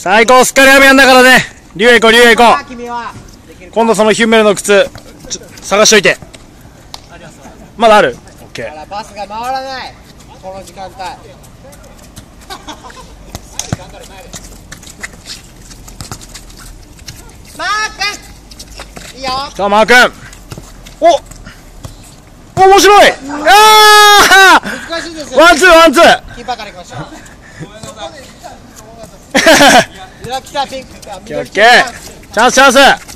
最高すっかり雨やんだからね。竜へ行こう竜へ行こう。今度そのヒュンメルの靴探しといて。まだある？オッケー。バスが回らない。この時間帯。マークいいよさあマー君。お面白い。あ難しいですよーワンツーワンツー。キーパーからいきましょう。裏 来たピンクオッケー。チャンスチャンス